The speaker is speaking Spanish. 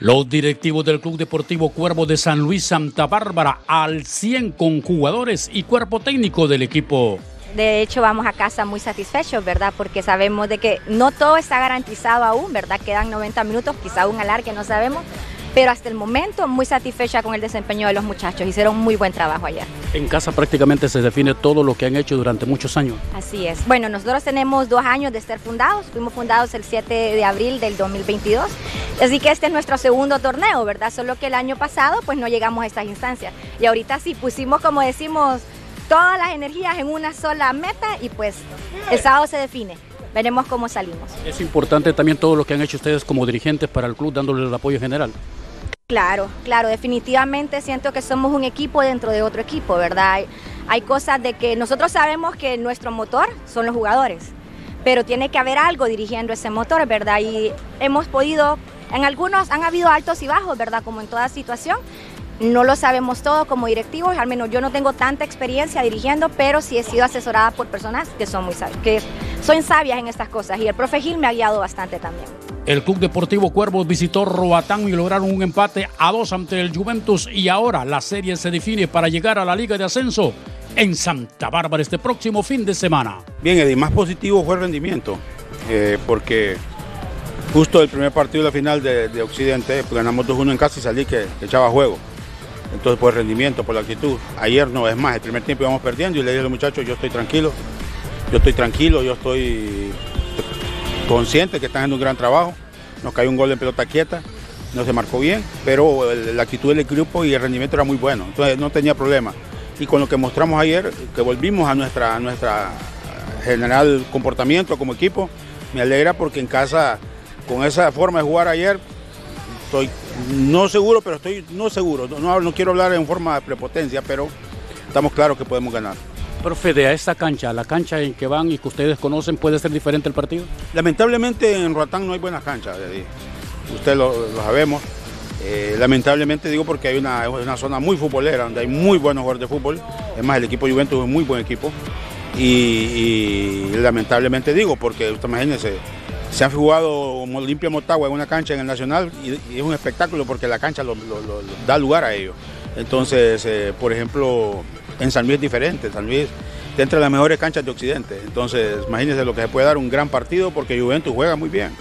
Los directivos del Club Deportivo Cuervo de San Luis Santa Bárbara al 100 con jugadores y cuerpo técnico del equipo. De hecho, vamos a casa muy satisfechos, ¿verdad? Porque sabemos de que no todo está garantizado aún, ¿verdad? Quedan 90 minutos, quizá un alargue, no sabemos. Pero hasta el momento muy satisfecha con el desempeño de los muchachos. Hicieron muy buen trabajo ayer. En casa prácticamente se define todo lo que han hecho durante muchos años. Así es. Bueno, nosotros tenemos dos años de ser fundados. Fuimos fundados el 7 de abril del 2022. Así que este es nuestro segundo torneo, ¿verdad? Solo que el año pasado pues no llegamos a estas instancias. Y ahorita sí pusimos, como decimos, todas las energías en una sola meta y pues el sábado se define. Veremos cómo salimos. Es importante también todo lo que han hecho ustedes como dirigentes para el club dándole el apoyo general. Claro, claro, definitivamente siento que somos un equipo dentro de otro equipo, ¿verdad? Hay, cosas de que nosotros sabemos que nuestro motor son los jugadores, pero tiene que haber algo dirigiendo ese motor, ¿verdad? Y hemos podido, en algunos han habido altos y bajos, ¿verdad? Como en toda situación, no lo sabemos todo como directivos, al menos yo no tengo tanta experiencia dirigiendo, pero sí he sido asesorada por personas que son muy sabias, que son sabias en estas cosas y el profe Gil me ha guiado bastante también. El Club Deportivo Cuervos visitó Roatán y lograron un empate a dos ante el Juventus y ahora la serie se define para llegar a la Liga de Ascenso en Santa Bárbara este próximo fin de semana. Bien, Eddie, más positivo fue el rendimiento, eh, porque justo el primer partido de la final de, de Occidente, pues ganamos 2-1 en casa y salí que, que echaba juego. Entonces por el rendimiento, por la actitud. Ayer no, es más, el primer tiempo íbamos perdiendo y le dije a los muchachos, yo estoy tranquilo, yo estoy tranquilo, yo estoy consciente que están haciendo un gran trabajo. Nos cayó un gol en pelota quieta, no se marcó bien, pero la actitud del grupo y el rendimiento era muy bueno, entonces no tenía problema. Y con lo que mostramos ayer, que volvimos a nuestra, nuestra general comportamiento como equipo, me alegra porque en casa, con esa forma de jugar ayer, estoy no seguro, pero estoy no seguro. No quiero hablar en forma de prepotencia, pero estamos claros que podemos ganar. Profe, de a esta cancha, la cancha en que van y que ustedes conocen, ¿puede ser diferente el partido? Lamentablemente en Roatán no hay buenas canchas, ustedes lo, sabemos. Eh, lamentablemente digo porque hay una, una, zona muy futbolera, donde hay muy buenos jugadores de fútbol. Es más, el equipo Juventus es un muy buen equipo. Y, lamentablemente digo porque, usted imagínense, se han jugado Olimpia Motagua en una cancha en el Nacional y, es un espectáculo porque la cancha da lugar a ellos. Entonces, eh, por ejemplo, en San Luis es diferente. San Luis está entre las mejores canchas de Occidente. Entonces, imagínense lo que se puede dar un gran partido porque Juventus juega muy bien.